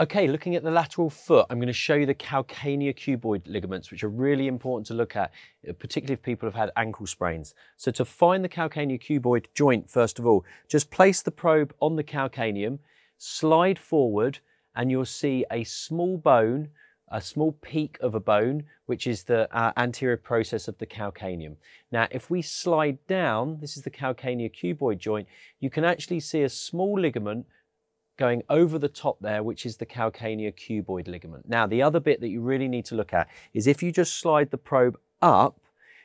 Okay, looking at the lateral foot, I'm going to show you the calcaneocuboid ligaments, which are really important to look at, uh, particularly if people have had ankle sprains. So to find the calcaneocuboid joint, first of all, just place the probe on the calcaneum, slide forward, and you'll see a small bone, a small peak of a bone, which is the uh, anterior process of the calcaneum. Now, if we slide down, this is the calcaneocuboid joint, you can actually see a small ligament going over the top there, which is the calcaneocuboid ligament. Now, the other bit that you really need to look at is if you just slide the probe up,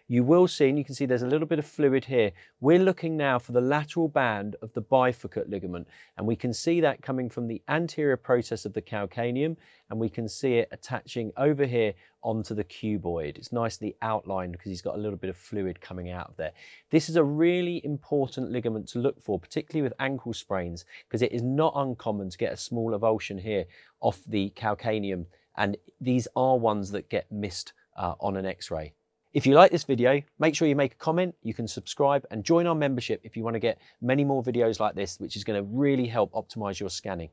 you will see, and you can see there's a little bit of fluid here. We're looking now for the lateral band of the bifurcate ligament, and we can see that coming from the anterior process of the calcaneum, and we can see it attaching over here onto the cuboid. It's nicely outlined because he's got a little bit of fluid coming out of there. This is a really important ligament to look for, particularly with ankle sprains, because it is not uncommon to get a small avulsion here off the calcaneum, and these are ones that get missed uh, on an x-ray. If you like this video, make sure you make a comment, you can subscribe and join our membership if you want to get many more videos like this, which is going to really help optimize your scanning.